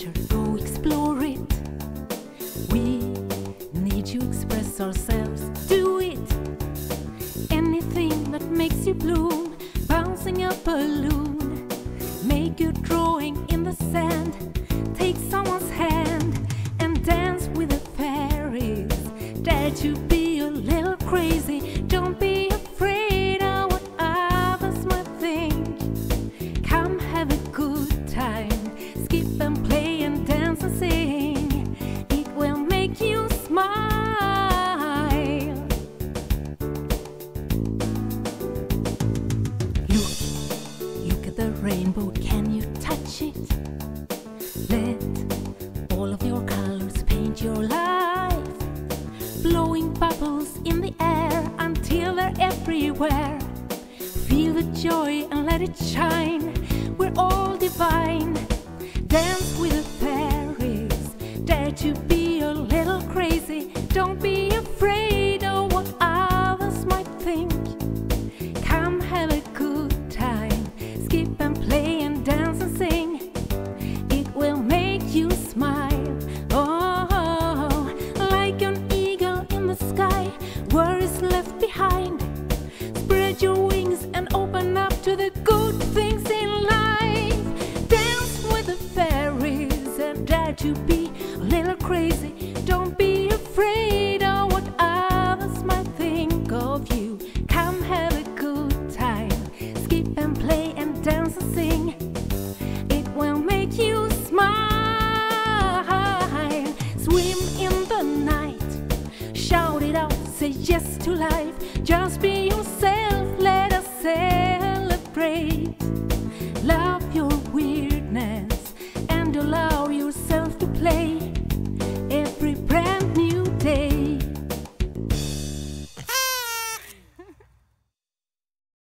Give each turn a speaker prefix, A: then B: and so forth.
A: nature, go explore it. We need to express ourselves, do it. Anything that makes you bloom, bouncing a balloon. Make your drawing in the sand, take someone's hand and dance with the fairies. Dare to be a little crazy, don't be your life. Blowing bubbles in the air until they're everywhere. Feel the joy and let it shine. We're all divine. Dance with the fairies. Dare to be a little crazy. Don't be to be a little crazy. Don't be afraid of what others might think of you. Come have a good time. Skip and play and dance and sing. It will make you smile. Swim in the night. Shout it out. Say yes to life. Just be yourself. Let us celebrate. Love.